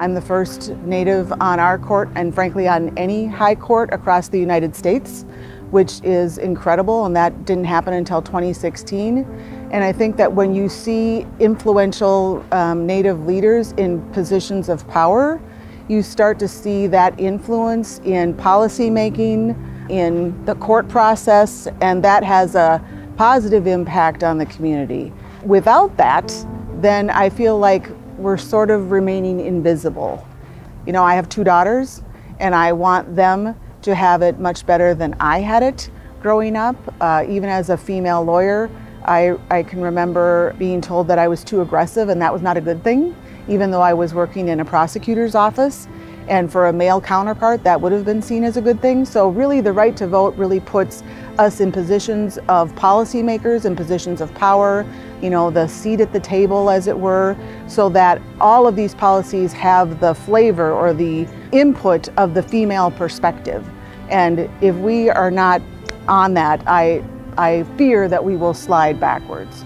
I'm the first Native on our court and frankly on any high court across the United States, which is incredible and that didn't happen until 2016. And I think that when you see influential um, Native leaders in positions of power, you start to see that influence in policy making, in the court process, and that has a positive impact on the community. Without that, then I feel like we're sort of remaining invisible. You know, I have two daughters, and I want them to have it much better than I had it growing up. Uh, even as a female lawyer, I, I can remember being told that I was too aggressive, and that was not a good thing, even though I was working in a prosecutor's office. And for a male counterpart, that would have been seen as a good thing. So, really, the right to vote really puts us in positions of policymakers, and positions of power, you know, the seat at the table, as it were, so that all of these policies have the flavor or the input of the female perspective. And if we are not on that, I, I fear that we will slide backwards.